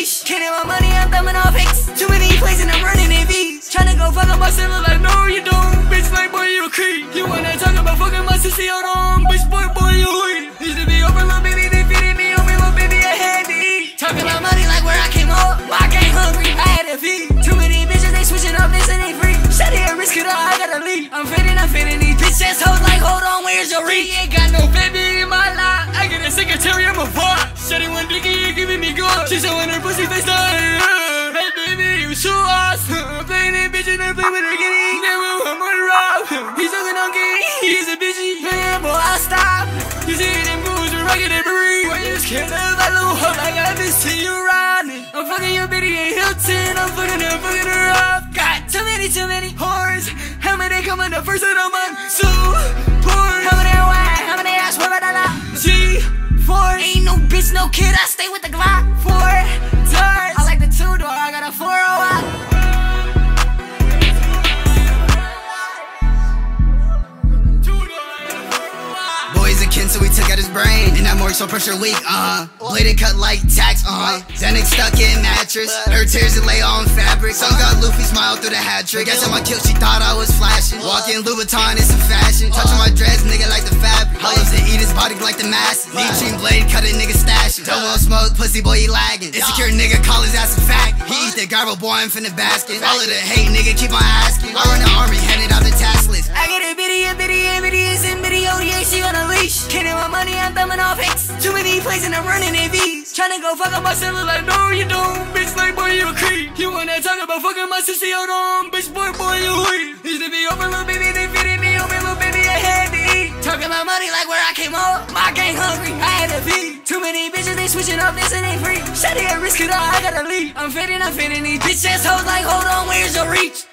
reach Can't have my money, I'm thumbing off hits Too many plays and I'm running V's. Tryna go fuck up my myself, like no you don't. Bitch, like boy, you a creep. You wanna talk about fucking my sissy, hold on Bitch, boy, boy, you creep. Used to be over, little baby, they feeding me Over, little baby, I had to eat Talking about money like where I came up. Why I came hungry, I had to feed. Too many bitches, they switching up, this and they free. Shut it, risk it all, I gotta leave. I'm fitting, I'm fitting these bitch ass hoes Like, hold on, where's your reach? Ain't got no baby in my life a secretary, I'm a fuck. Shawty one dicky, you giving me good. She showing her pussy face time. Hey baby, you show us. Playing that bitch and I play with her kitty. Never I'm on the. He's talking on kitty. He's a bitchy. Man, boy, I stop. You see them moves, you're rocking breathe. Why you scared of No kid. I stay with the Glock. Four doors. I like the two door. I got a four oh one. Boys akin, so we took out his brain. And that morgue so pressure weak, uh huh. Bladed cut like tax, uh huh. Xanax stuck in mattress. Her tears that lay on fabric. Some got Luffy smile through the hat trick. Guess on my kill, she thought I was flashing. Walking Louboutin, it's a fashion. Touching my dreads, nigga, like. I body like the masses. Leeching blade, cut a nigga stashing. Don't smoke, pussy boy, he lagging. Insecure nigga, call his ass a fact. He eat the garble, boy, I'm finna basket. All of the hate, nigga, keep on asking. I run the army, handed out the task list. I get a bitty, a bitty, a bitty, in bitty, yeah, she on a leash. Can't my money, I'm thumbing off hicks. Too many plays and I'm running AVs. Tryna go fuck up my look like no you don't. Bitch, like boy, you a creep. You wanna talk about fucking my sissy, hold on. Bitch, boy, boy, you weak. Used to be open, little baby, my money like where I came up. My gang hungry, I had to feed. Too many bitches, they switching up, this and they free. Shady, I risk it all, I gotta leave. I'm fitting, I'm fitting these bitch ass hoes like, hold on, where's your reach?